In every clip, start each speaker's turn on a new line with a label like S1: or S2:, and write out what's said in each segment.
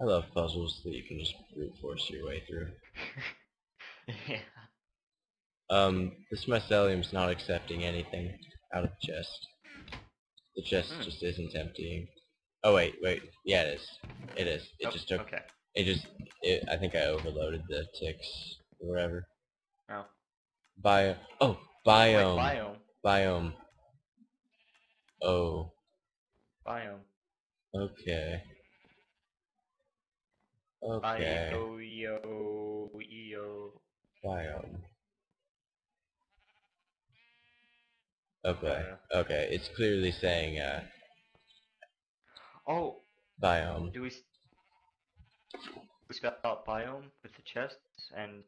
S1: I love puzzles that you can just brute force your way through.
S2: yeah.
S1: Um, this mycelium's not accepting anything out of the chest. The chest
S2: Hmm.
S1: just isn't emptying. Oh wait, wait. Yeah, it is. It is. It
S2: Oh,
S1: just took.
S2: Okay.
S1: It just. It, I think I overloaded the ticks or whatever.
S2: Oh.
S1: Bio. Oh, biome.
S2: biome.
S1: biome. Oh.
S2: Biome.
S1: Okay. Okay.
S2: Bio, yo.
S1: Biome. Okay. Okay. It's clearly saying uh
S2: Oh,
S1: biome.
S2: do we we spell out biome with the chests and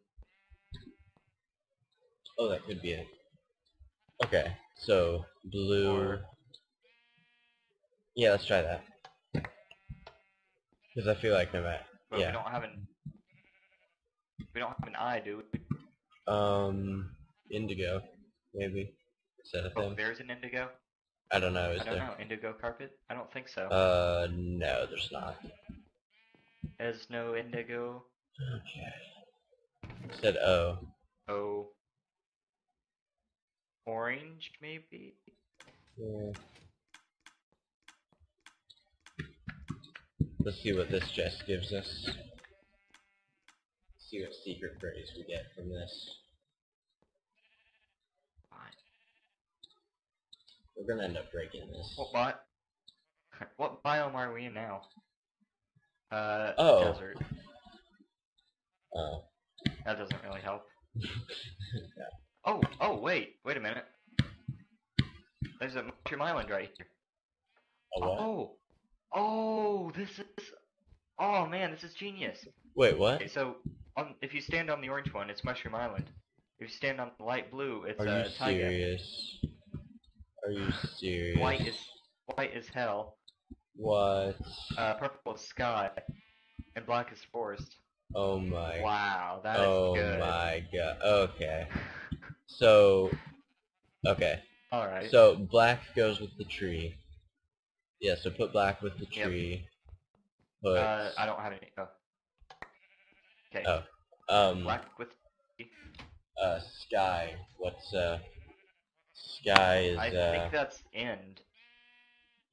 S1: Oh, that could be it. Okay. So blue.
S2: Or-
S1: Yeah, let's try that. Because I feel like no matter.
S2: But
S1: Yeah.
S2: we don't have an we don't have an eye, do we?
S1: Um, indigo, maybe. Is that a
S2: Oh,
S1: thing?
S2: there's an indigo.
S1: I don't know. Is
S2: I don't
S1: there?
S2: know. Indigo carpet? I don't think so.
S1: Uh, no, there's not.
S2: There's no indigo.
S1: Okay. It said O.
S2: O. Orange, maybe?
S1: Yeah. Let's see what this chest gives us. Let's See what secret phrase we get from this.
S2: Fine.
S1: We're gonna end up breaking this.
S2: What what? What biome are we in now? Uh,
S1: Oh.
S2: desert.
S1: Oh.
S2: That doesn't really help. yeah. Oh, oh, wait, wait a minute. There's a Mushroom Island right here. Oh, oh, this is. Oh man, this is genius.
S1: Wait, what?
S2: Okay, so on if you stand on the orange one, it's Mushroom Island. If you stand on the light blue, it's
S1: Are
S2: uh,
S1: you
S2: Taiga.
S1: serious? Are you serious?
S2: White is white is hell.
S1: What?
S2: Uh, purple is sky, and black is forest.
S1: Oh my.
S2: Wow, that is
S1: oh
S2: good.
S1: my god. Okay. So. Okay.
S2: All right.
S1: So black goes with the tree. Yeah. So put black with the
S2: Yep.
S1: tree. Put.
S2: uh, I don't have any. Oh. Okay.
S1: Oh. um.
S2: Black with.
S1: Uh. Sky. What's uh. Sky is
S2: I
S1: uh.
S2: think that's end.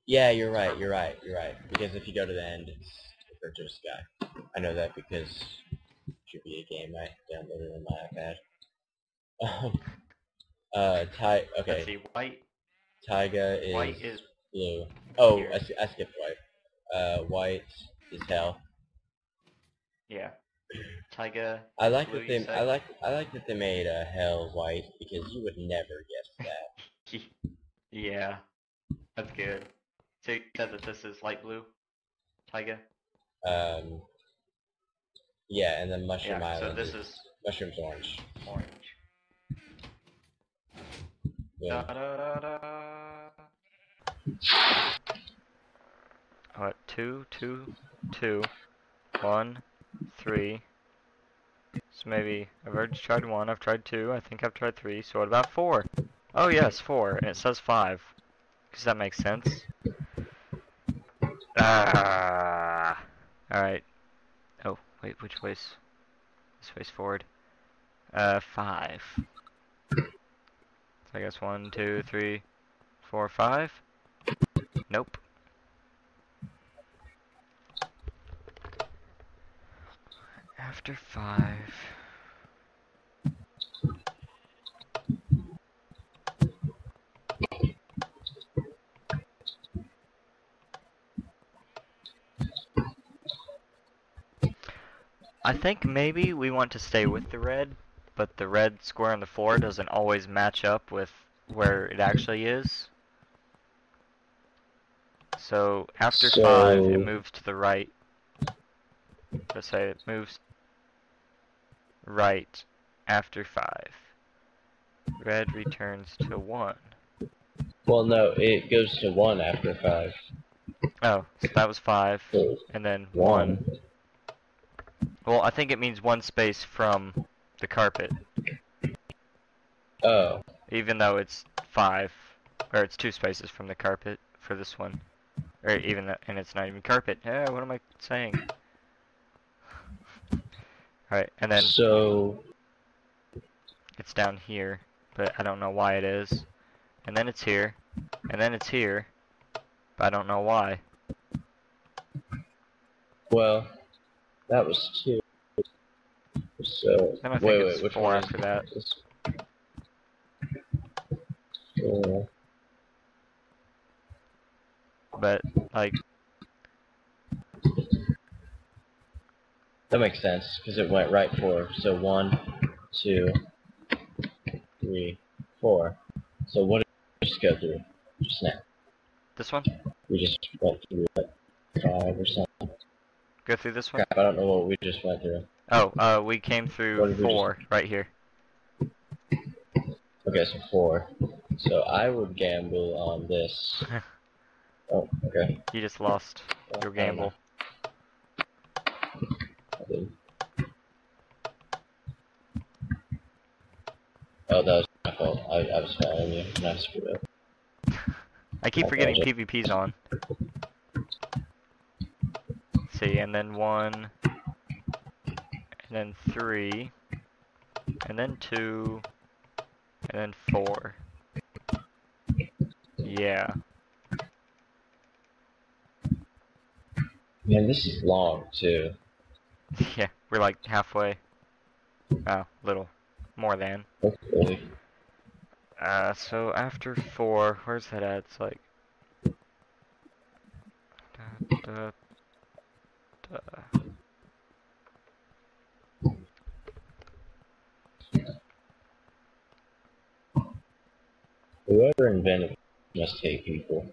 S1: Yeah, you're right. You're right. You're right. Because if you go to the end, it's referred to as sky. I know that because it should be a game I downloaded on my iPad. Um, uh, Ty. Okay,
S2: Let's see. White.
S1: Taiga is,
S2: White is.
S1: Blue. Oh. I, I skipped white. Uh, white is hell.
S2: Yeah. Tiger.
S1: I like
S2: Blue,
S1: that they. I like. I like that they made a hell white because you would never guess that.
S2: yeah. That's good. So you said that this is light blue? tiger.
S1: um. Yeah, and then mushroom
S2: Yeah, so this is
S1: mushrooms orange.
S2: orange. Da, da, da, da. What? Two, two, two, one, three. So maybe I've already tried one. I've tried two. I think I've tried three. So what about four? Oh yes, four, and it says five. Cause that makes sense. Ah. All right. Oh wait, which way's? This way's forward. Uh, five. So I guess one, two, three, four, five. Nope. After five. I think maybe we want to stay with the red, but the red square on the floor doesn't always match up with where it actually is. So after five, it moves to the right. Let's say it moves right after five. Red returns to one.
S1: Well, no, it goes to one after five.
S2: Oh, so that was five,
S1: So
S2: and then
S1: one.
S2: one. Well, I think it means one space from the carpet,
S1: Oh,
S2: even though it's five, or it's two spaces from the carpet for this one, or even that, and it's not even carpet. Yeah, what am I saying? Alright, and then
S1: So
S2: it's down here, but I don't know why it is. And then it's here, and then it's here, but I don't know why.
S1: well, that was two. So
S2: Then I think
S1: wait,
S2: it's
S1: wait,
S2: four after
S1: is
S2: that.
S1: this? Four.
S2: But like,
S1: That makes sense because it went right four. So one, two, three, four. So what did we just go through just now?
S2: this one?
S1: We just went through like five or something.
S2: Go through this one?
S1: Crap, I don't know what we just went through.
S2: Oh, uh, we came through
S1: we just-
S2: four right here.
S1: Okay, so four. So I would gamble on this. Oh, okay.
S2: You just lost your gamble.
S1: I did. Oh, that was my fault. I, I was following you, and I screwed up.
S2: I keep
S1: I
S2: forgetting. PvP's on. Let's see, and then one, and then three, and then two, and then four. Yeah.
S1: Man, this is long too.
S2: Yeah, we're like halfway. Oh, little. More than.
S1: Hopefully.
S2: Uh, so after four, where's that at? It's like. Da, da, da.
S1: Whoever invented must hate people.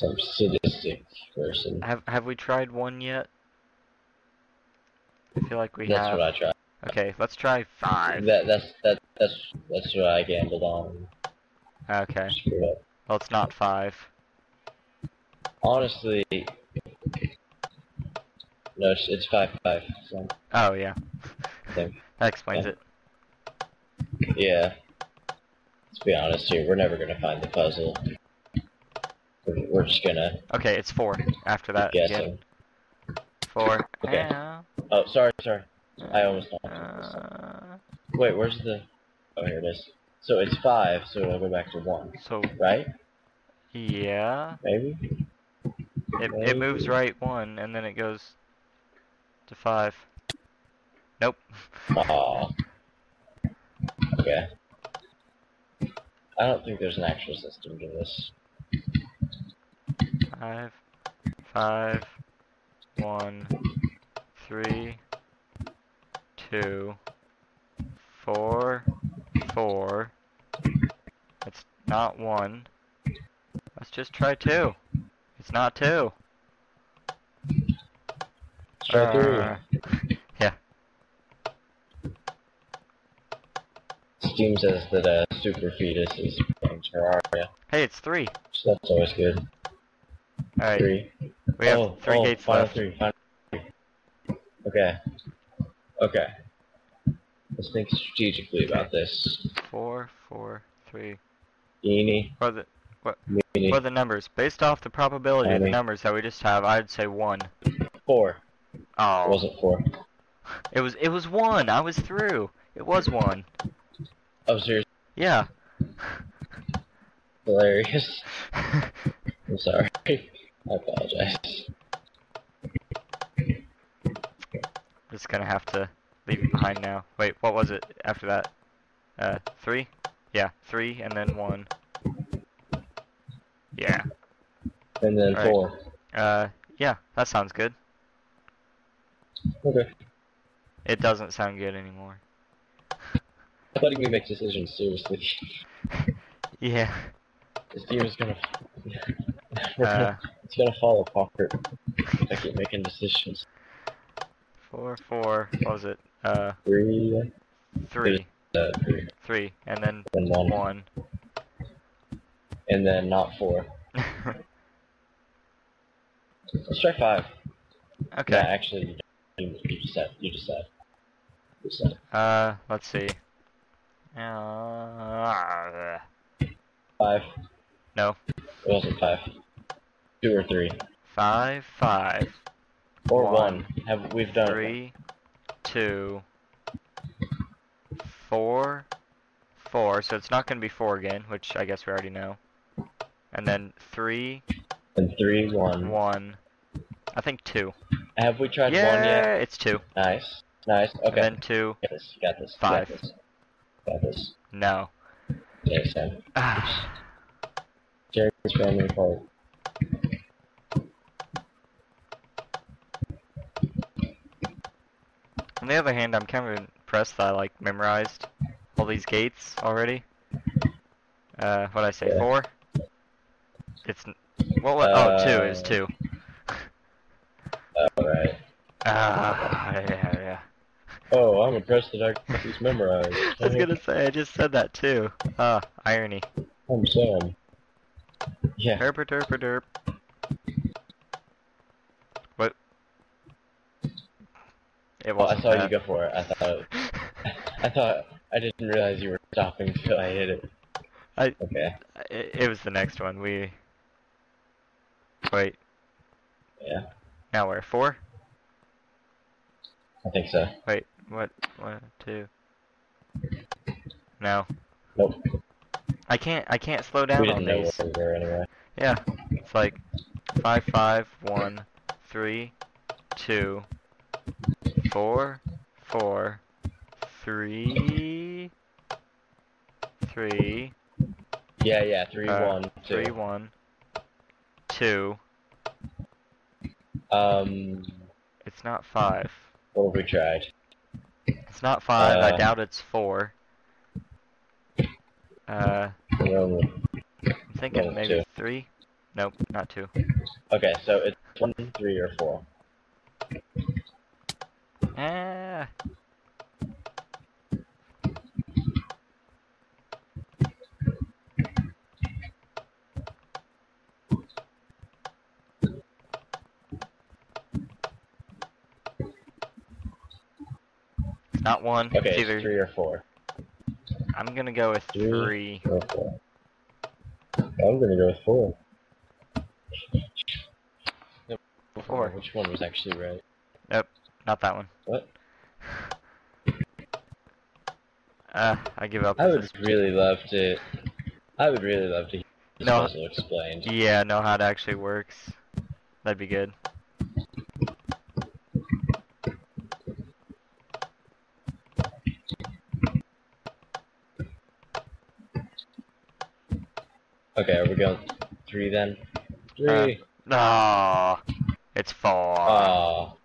S1: Some sadistic person.
S2: have have we tried one yet? I feel like we
S1: That's
S2: have.
S1: That's what I tried.
S2: Okay, let's try five.
S1: That that's that that's that's what I gambled on.
S2: Okay, well it's not five.
S1: Honestly, no, it's, it's five five. So,
S2: Oh yeah, that explains
S1: Yeah.
S2: it.
S1: yeah. Let's be honest here. We're never gonna find the puzzle. We're, just gonna
S2: Okay, it's four after that. Again. Four.
S1: Okay.
S2: Yeah.
S1: Oh, sorry, sorry. I almost.
S2: Uh,
S1: Wait, where's the? Oh, here it is. So it's five. So it'll go back to one,
S2: so
S1: right?
S2: yeah,
S1: Maybe.
S2: it it moves right one and then it goes to five. Nope.
S1: Aw. Okay. I don't think there's an actual system to this.
S2: Five, five, one, three, two, four, four. It's not one. Let's just try two. It's not two.
S1: Try three.
S2: Uh, yeah.
S1: Steam says that uh, Super Fetus is playing Terraria,
S2: Hey, it's three.
S1: so that's always good.
S2: Alright,
S1: Three.
S2: we have
S1: oh,
S2: three
S1: oh,
S2: gates
S1: final
S2: left.
S1: Three, final three. Okay. Okay. Let's think strategically about this.
S2: Four, four, three.
S1: Eeny,
S2: What are the
S1: meeny,
S2: what are the numbers? Based off the probability of the numbers that we just have, I'd say one.
S1: four. Oh. It
S2: Oh,
S1: wasn't four.
S2: it was it was one. I was through. It was one.
S1: Oh, seriously,
S2: Yeah.
S1: hilarious. I'm sorry. I apologize.
S2: Just gonna have to leave you behind now. Wait, what was it after that? Uh, three? Yeah, three and then one. Yeah.
S1: And then
S2: Alright.
S1: four.
S2: Uh, yeah, that sounds good.
S1: Okay.
S2: It doesn't sound good anymore.
S1: I'm letting me make decisions seriously.
S2: Yeah.
S1: This team is gonna.
S2: Uh,
S1: it's gonna fall apart. if I keep making decisions.
S2: four, four. What was it? Uh,
S1: Three,
S2: three,
S1: uh, three,
S2: three, and then
S1: and one,
S2: one.
S1: and then not four. Let's try five.
S2: okay.
S1: Yeah, actually, you, you just said. You just said. You said.
S2: Uh, let's see. Uh,
S1: Five.
S2: No.
S1: It wasn't five. Two or three.
S2: five, five.
S1: Or
S2: One,
S1: one. Have we've done
S2: three, two, four, four. So it's not going to be four again, which I guess we already know. And then three,
S1: and three, one.
S2: one. I think two.
S1: Have we tried
S2: yeah,
S1: one yet?
S2: Yeah, it's two.
S1: Nice. Nice. Okay.
S2: And then two.
S1: Got this. Got this.
S2: Five.
S1: Got this. Got this.
S2: No.
S1: Okay.
S2: Ah,
S1: Jerry's family apart.
S2: On the other hand, I'm kind of impressed that I like memorized all these gates already. Uh, what I say,
S1: Yeah.
S2: four? It's n- what? what oh, two is
S1: Uh,
S2: two.
S1: Alright.
S2: Ah, yeah, yeah.
S1: Oh, I'm impressed that I these memorized.
S2: I was gonna say I just said that too. Ah, irony.
S1: I'm Sam. Yeah.
S2: Derp. It
S1: Well, I saw you go for it. I thought. I thought. I didn't realize you were stopping until I hit it.
S2: I-
S1: Okay.
S2: It, it was the next one. We. Wait.
S1: Yeah.
S2: Now we're Four?
S1: I think so.
S2: Wait. What? One, two. No.
S1: Nope.
S2: I can't. I can't slow down
S1: we didn't know
S2: these.
S1: where we were anyway.
S2: Yeah. It's like five, five, one, three, two, four, four, three, three,
S1: Yeah, yeah. Three,
S2: Uh,
S1: one, two.
S2: three, one, two.
S1: Um.
S2: It's not five.
S1: What have we tried?
S2: It's not five. I
S1: Uh,
S2: doubt it's four. Uh,
S1: We're
S2: I'm thinking
S1: No,
S2: maybe
S1: two.
S2: three. Nope, not two.
S1: Okay, so it's one, three, or four.
S2: Ah. Not one.
S1: Okay,
S2: it's either.
S1: three or four.
S2: I'm gonna go with
S1: Three.
S2: three.
S1: Or four. I'm gonna go with four.
S2: Four.
S1: Which one was actually right?
S2: Not that one.
S1: What?
S2: Uh, I give up.
S1: I would really love to. I would really love to hear this
S2: No.
S1: puzzle explained.
S2: Yeah, know how it actually works. That'd be good.
S1: Okay, are we going three then? Three.
S2: No, it's four.
S1: Oh.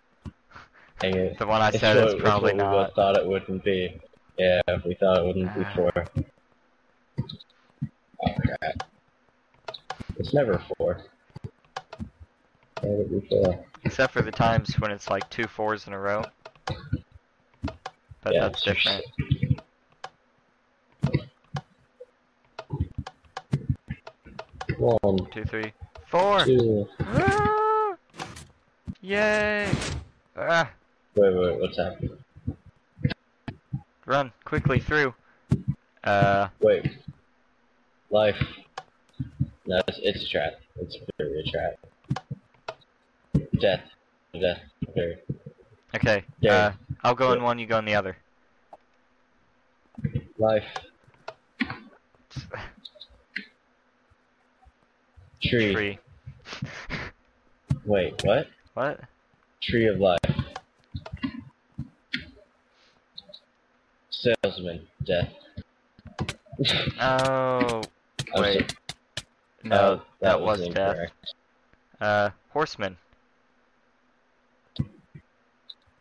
S1: Dang it.
S2: the one I
S1: It's
S2: said
S1: what-
S2: is
S1: it's
S2: probably
S1: what we
S2: not.
S1: thought it wouldn't be. Yeah, we thought it wouldn't be
S2: Ah.
S1: four. Oh crap. It's never four. Why would it be four?
S2: Except for the times when it's like two fours in a row. But
S1: Yeah,
S2: that's
S1: it's just-
S2: different.
S1: One,
S2: Two, three, four.
S1: two.
S2: Ah! Yay! Ah,
S1: Wait, wait, what's happening?
S2: run quickly through. Uh,
S1: Wait. Life. No, it's, it's a trap. It's clearly a trap. Death. Death. Okay.
S2: okay.
S1: Yeah.
S2: Uh, I'll go in one, you go in the other.
S1: Life. Tree.
S2: Tree.
S1: Wait, what?
S2: What?
S1: Tree of life. Salesman. Death.
S2: Oh, wait. No,
S1: oh,
S2: that, was, death.
S1: incorrect.
S2: Uh, horseman.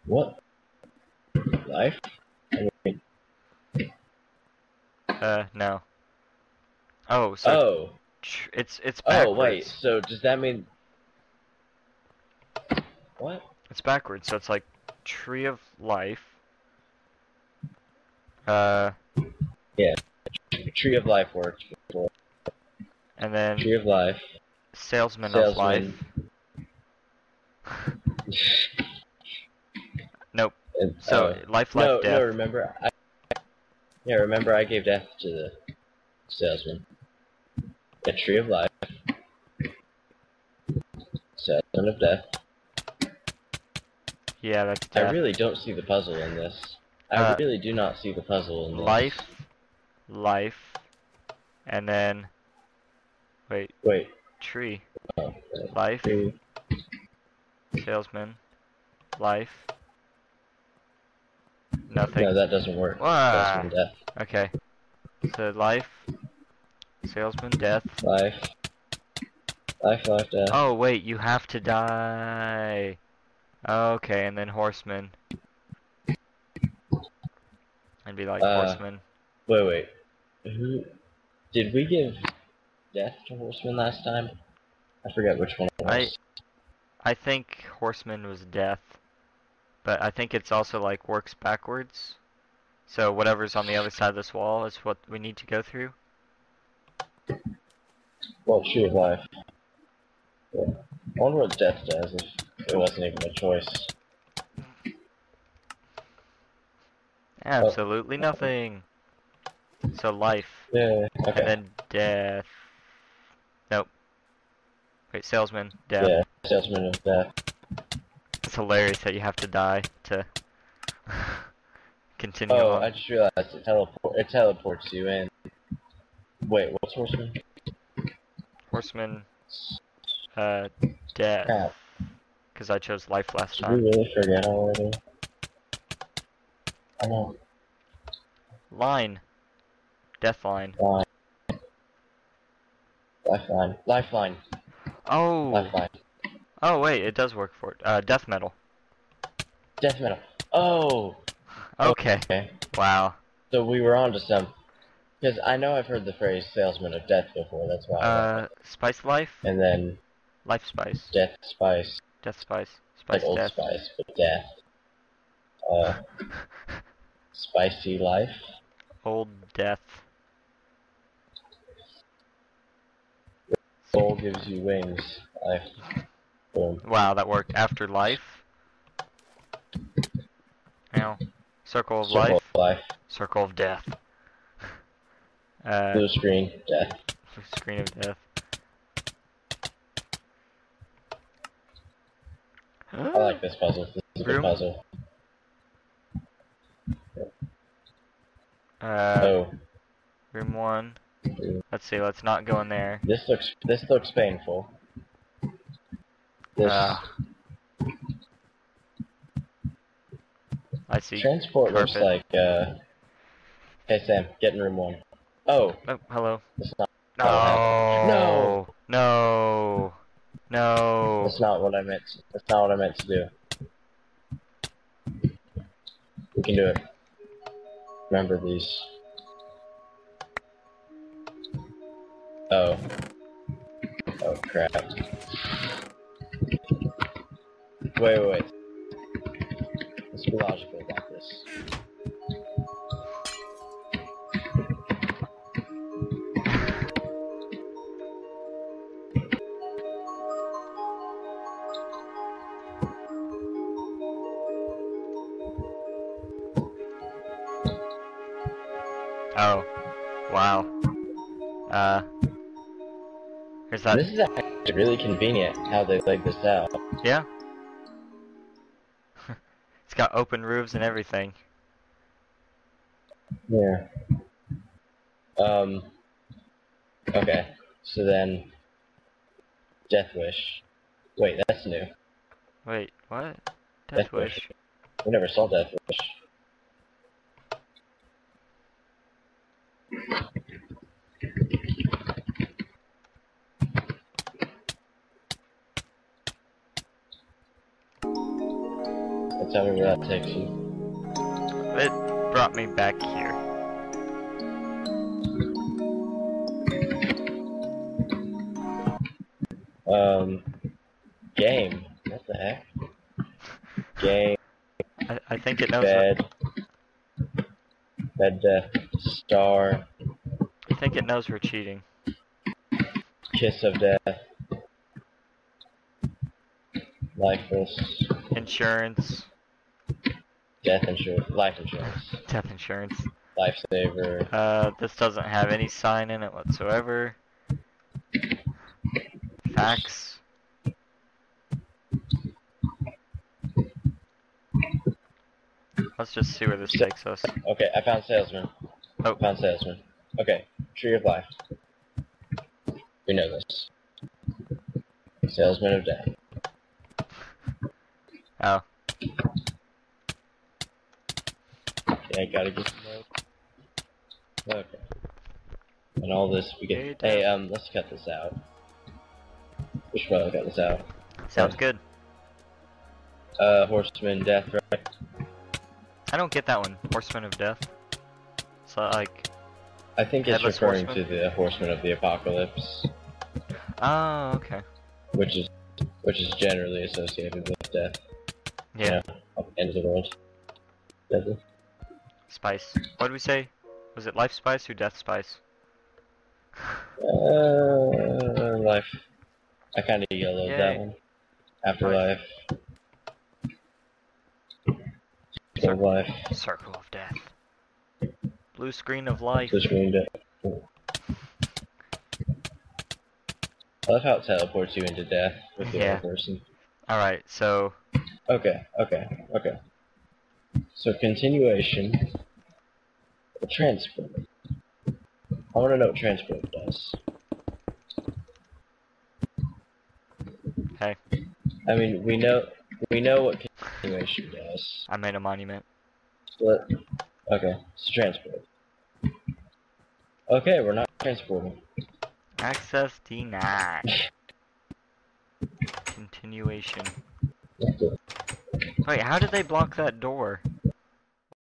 S1: What? Life? I mean,
S2: Uh, no. Oh, so
S1: oh.
S2: it's it's backwards.
S1: Oh, wait. So does that mean... What?
S2: It's backwards, so it's like tree of life. Uh,
S1: Tree of life worked before.
S2: and then
S1: Tree of life.
S2: salesman, of life. Nope.
S1: And,
S2: So
S1: uh,
S2: life, life,
S1: no,
S2: death.
S1: no, remember, I, yeah, remember I gave death to the salesman. The tree of life. Salesman of death.
S2: Yeah, that's
S1: I really don't see the puzzle in this. I
S2: Uh,
S1: really do not see the puzzle in this.
S2: Life, life, and then wait,
S1: Wait.
S2: tree,
S1: Oh,
S2: life,
S1: okay.
S2: salesman, life, nothing.
S1: No, that doesn't work.
S2: Ah.
S1: Salesman, death.
S2: Okay. So life, salesman, death.
S1: Life. Life, life, death.
S2: Oh wait, you have to die. Okay, and then horseman. And be like
S1: Uh,
S2: horseman.
S1: Wait, wait. Who did we give death to Horseman last time? I forget which one it
S2: I-
S1: was.
S2: I think horseman was death, but I think it's also like works backwards. So whatever's on the other side of this wall is what we need to go through.
S1: Well, true of life. Yeah. I wonder what death does if it wasn't even a choice.
S2: Absolutely nothing. So life,
S1: Yeah. Okay.
S2: and then death. Nope. Wait, salesman, death.
S1: Yeah. Salesman of death.
S2: It's hilarious that you have to die to continue
S1: Oh,
S2: on.
S1: I just realized it, teleport it teleports you in. Wait, what's Horseman?
S2: Horseman, uh, death. Because I chose life last
S1: Did we
S2: time.
S1: really forget already? I know.
S2: Line. Death line.
S1: Line. Lifeline. Lifeline.
S2: Oh!
S1: Lifeline.
S2: Oh, wait, it does work for it. Uh, death metal.
S1: Death metal. Oh.
S2: Okay.
S1: Okay.
S2: Wow.
S1: So we were on to some. Because I know I've heard the phrase salesman of death before, that's why.
S2: Uh, spice life?
S1: and then
S2: Life spice.
S1: death spice.
S2: Death spice.
S1: Like
S2: Spice
S1: old spice, but death. Spicy life.
S2: Old death.
S1: Soul gives you wings. Life. Boom.
S2: Wow, that worked. After life. Now, circle of
S1: Circle
S2: life.
S1: of life.
S2: Circle of death. Uh,
S1: Blue screen. Death.
S2: screen of death.
S1: I like this puzzle. This is a good puzzle.
S2: Uh,
S1: oh,
S2: room one. Let's see. Let's not go in there.
S1: this looks this looks painful. This
S2: Uh, I see.
S1: transport looks like uh. Hey Sam, get in room one. Oh,
S2: Oh, hello.
S1: that's not
S2: No. No. No.
S1: that's not what I meant. That's not what I meant to do. We can do it. Remember these. Oh. Oh crap. Wait, wait, wait. Let's be logical
S2: Here's that.
S1: This is actually really convenient how they laid this out.
S2: Yeah. it's got open roofs and everything.
S1: Yeah. Um. Okay. So then, Death Wish. Wait, that's new.
S2: Wait, what? Death
S1: Death
S2: Wish.
S1: Wish. We never saw Death Wish. Tell me where that takes you.
S2: It brought me back here.
S1: Um. Game. What the heck? Game.
S2: I, I think it knows.
S1: Bed. Bed Death. Star.
S2: I think it knows we're cheating.
S1: Kiss of Death. Lifeless.
S2: Insurance,
S1: Death insurance. Life insurance.
S2: death insurance.
S1: Lifesaver.
S2: Uh, this doesn't have any sign in it whatsoever. Fax. Let's just see where this takes us.
S1: Okay, I found salesman.
S2: Oh.
S1: Found salesman. Okay, tree of life. We know this. Salesman of death.
S2: Oh,
S1: Yeah, gotta get some milk. Okay. And all this we get.
S2: Dad.
S1: Hey, um, let's cut this out. We should probably cut this out.
S2: sounds good.
S1: Uh, horseman death, right?
S2: I don't get that one. Horseman of Death. So like,
S1: I think it's referring
S2: Horseman?
S1: to the horseman of the apocalypse,
S2: oh, okay.
S1: which is which is generally associated with death.
S2: Yeah.
S1: End of the world. Does it?
S2: Spice. What did we say? Was it life spice or death spice?
S1: Uh, life. I kind of yellowed
S2: Yay.
S1: that one. Afterlife. Circle of life.
S2: Circle of death. Blue screen of life.
S1: The screen death. I love how it teleports you into death with the
S2: Yeah.
S1: other person.
S2: Alright, so
S1: Okay, okay, okay. So continuation. Transport. I want to know what transport does.
S2: Hey.
S1: I mean, we know we know what continuation does.
S2: I made a monument.
S1: Split. Okay, so transport. Okay, we're not transporting.
S2: Access denied. Continuation. Wait, how did they block that door?